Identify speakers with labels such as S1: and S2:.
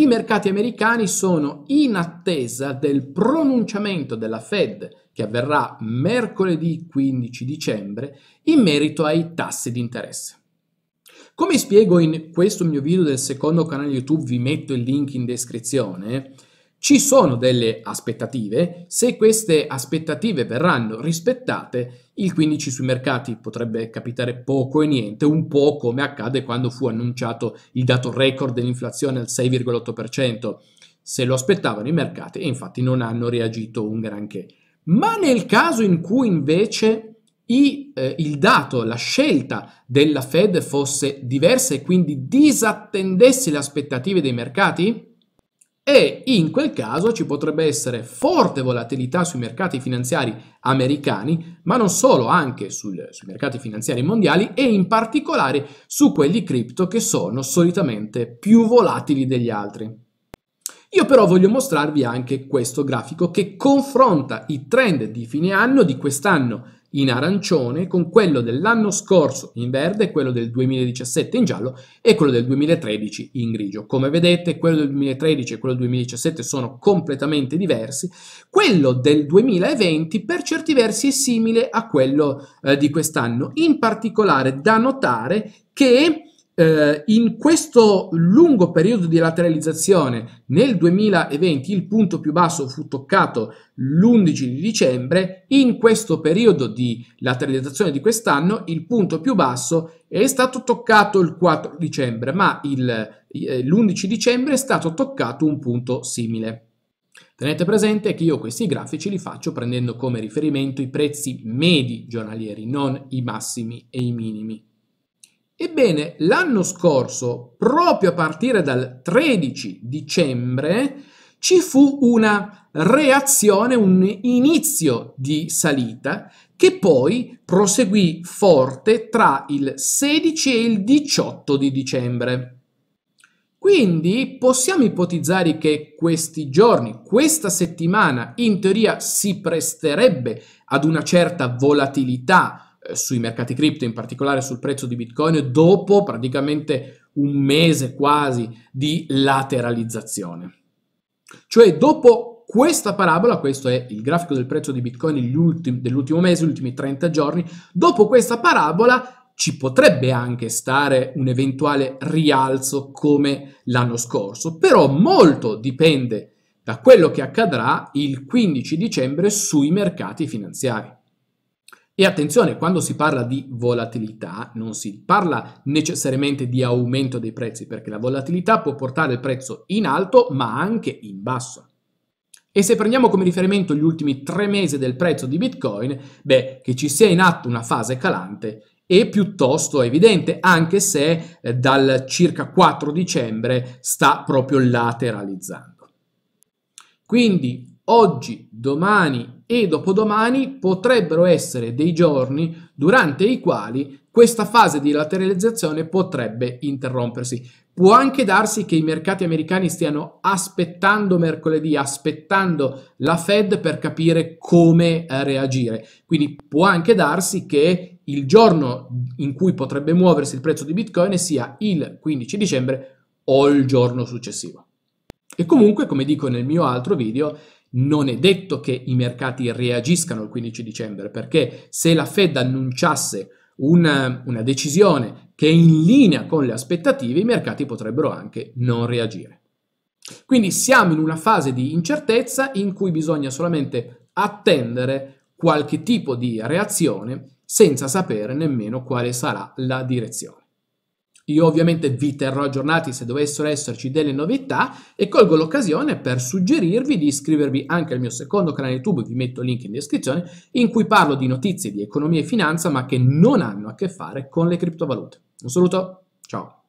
S1: I mercati americani sono in attesa del pronunciamento della Fed che avverrà mercoledì 15 dicembre in merito ai tassi di interesse. Come spiego in questo mio video del secondo canale YouTube, vi metto il link in descrizione, ci sono delle aspettative, se queste aspettative verranno rispettate, il 15 sui mercati potrebbe capitare poco e niente, un po' come accade quando fu annunciato il dato record dell'inflazione al 6,8%. Se lo aspettavano i mercati e infatti non hanno reagito un granché. Ma nel caso in cui invece i, eh, il dato, la scelta della Fed fosse diversa e quindi disattendesse le aspettative dei mercati, e in quel caso ci potrebbe essere forte volatilità sui mercati finanziari americani, ma non solo, anche sul, sui mercati finanziari mondiali e in particolare su quelli cripto che sono solitamente più volatili degli altri. Io però voglio mostrarvi anche questo grafico che confronta i trend di fine anno di quest'anno in arancione con quello dell'anno scorso in verde, quello del 2017 in giallo e quello del 2013 in grigio. Come vedete quello del 2013 e quello del 2017 sono completamente diversi. Quello del 2020 per certi versi è simile a quello eh, di quest'anno. In particolare da notare che eh, in questo lungo periodo di lateralizzazione, nel 2020 il punto più basso fu toccato l'11 di dicembre, in questo periodo di lateralizzazione di quest'anno il punto più basso è stato toccato il 4 dicembre, ma il, eh, l'11 dicembre è stato toccato un punto simile. Tenete presente che io questi grafici li faccio prendendo come riferimento i prezzi medi giornalieri, non i massimi e i minimi. Ebbene, l'anno scorso, proprio a partire dal 13 dicembre, ci fu una reazione, un inizio di salita che poi proseguì forte tra il 16 e il 18 di dicembre. Quindi possiamo ipotizzare che questi giorni, questa settimana, in teoria si presterebbe ad una certa volatilità sui mercati cripto, in particolare sul prezzo di Bitcoin, dopo praticamente un mese quasi di lateralizzazione. Cioè dopo questa parabola, questo è il grafico del prezzo di Bitcoin dell'ultimo mese, gli ultimi 30 giorni, dopo questa parabola ci potrebbe anche stare un eventuale rialzo come l'anno scorso, però molto dipende da quello che accadrà il 15 dicembre sui mercati finanziari. E attenzione, quando si parla di volatilità non si parla necessariamente di aumento dei prezzi, perché la volatilità può portare il prezzo in alto ma anche in basso. E se prendiamo come riferimento gli ultimi tre mesi del prezzo di Bitcoin, beh, che ci sia in atto una fase calante è piuttosto evidente, anche se eh, dal circa 4 dicembre sta proprio lateralizzando. Quindi oggi, domani e dopodomani potrebbero essere dei giorni durante i quali questa fase di lateralizzazione potrebbe interrompersi. Può anche darsi che i mercati americani stiano aspettando mercoledì, aspettando la Fed per capire come eh, reagire. Quindi può anche darsi che il giorno in cui potrebbe muoversi il prezzo di Bitcoin sia il 15 dicembre o il giorno successivo. E comunque, come dico nel mio altro video, non è detto che i mercati reagiscano il 15 dicembre, perché se la Fed annunciasse una, una decisione che è in linea con le aspettative, i mercati potrebbero anche non reagire. Quindi siamo in una fase di incertezza in cui bisogna solamente attendere qualche tipo di reazione senza sapere nemmeno quale sarà la direzione. Io ovviamente vi terrò aggiornati se dovessero esserci delle novità e colgo l'occasione per suggerirvi di iscrivervi anche al mio secondo canale YouTube, vi metto il link in descrizione, in cui parlo di notizie di economia e finanza ma che non hanno a che fare con le criptovalute. Un saluto, ciao!